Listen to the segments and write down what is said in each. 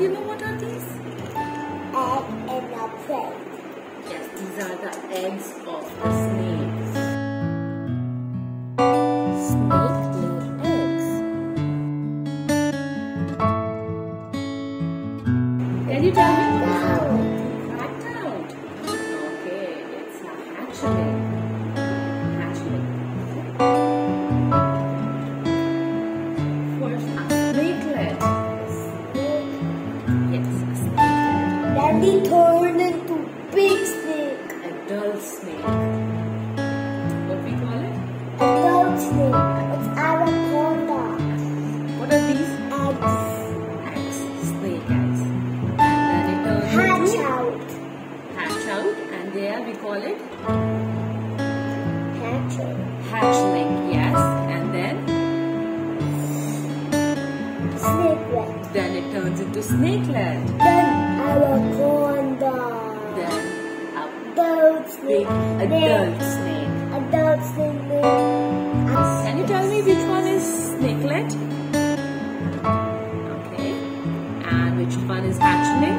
do you know what are these? Egg and a plate. Yes, these are the eggs of the snakes. Snake eggs. Can you tell me what into snakelet. Then anaconda. Then a Adult big snake. adult snake. Adult snake. Can you tell me which one is snakelet? Okay. And which one is hatchling?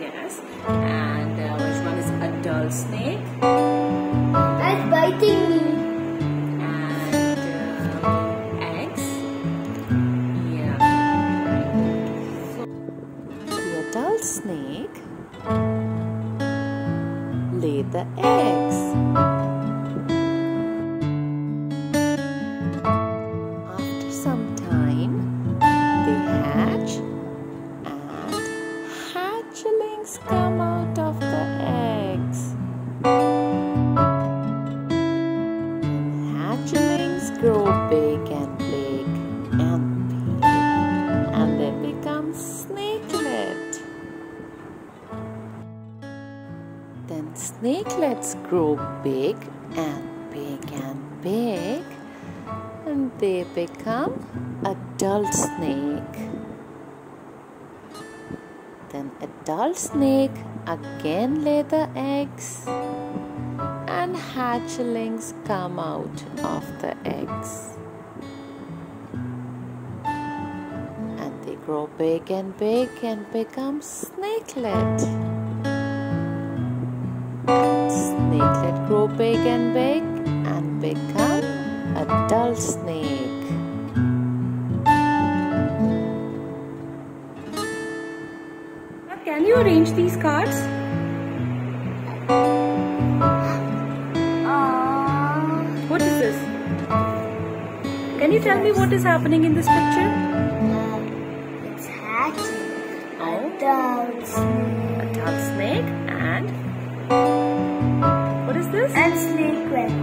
Yes. And uh, which one is adult snake? The snake lay the eggs. After some time, they hatch grow big and big and big and they become adult snake. Then adult snake again lay the eggs and hatchlings come out of the eggs. And they grow big and big and become snakelet. Snakelet grow big and big and become a adult snake. Can you arrange these cards? Aww. What is this? Can you tell me what is happening in this picture? It's hatching. Oh, Adult snake. adult snake and snakelet.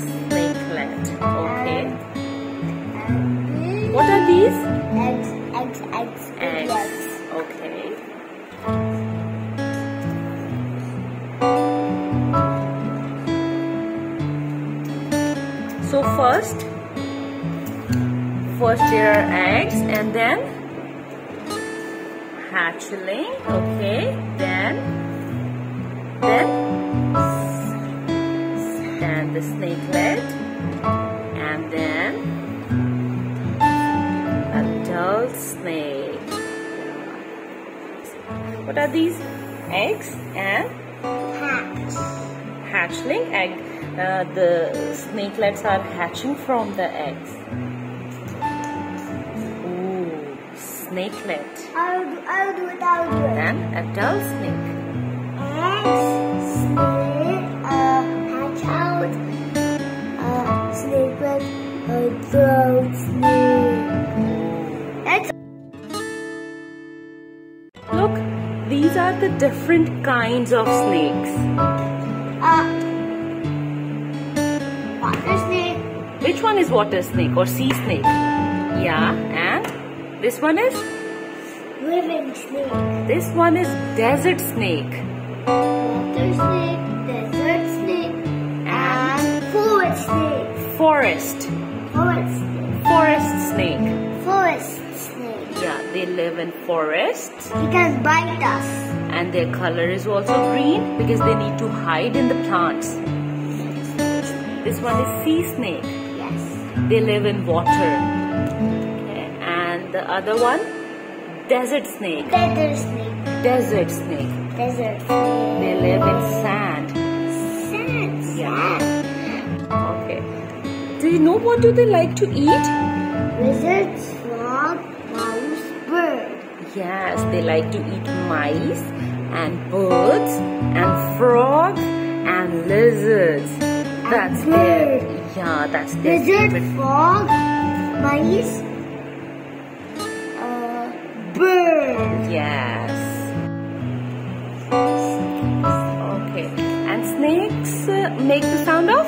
Snakelet. Okay. And What are these? eggs, eggs, eggs, Eggs. Okay. So first, first there are eggs and then hatchling. Okay. Then, then, the snakelet, and then adult snake. What are these? Eggs and Hatch. hatchling egg. Uh, the snakelets are hatching from the eggs. Ooh, snakelet. I'll do, I'll do it, I'll do it. Then adult snake. Eggs, are the different kinds of snakes. Uh, water snake, Which one is water snake or sea snake? Yeah, and this one is? living snake, This one is desert snake. water snake, desert snake, and forest snake, Forest. forest snake, Forest snake. forest they live in forests He can bite us. and their color is also green because they need to hide in the plants. This one is sea snake. Yes. They live in water. Okay, And the other one desert snake Desert snake. desert snake Desert snake. they live in sand Sand. Yeah. Sand. okay do you know what do they like to eat Lizard, frog, mouse, bird. Yes they like to eat mice and birds and frogs and lizards that's their bird. yeah that's their Lizard, favorite frog, mice, uh, bird. Yes. Okay. And snakes uh, make the sound of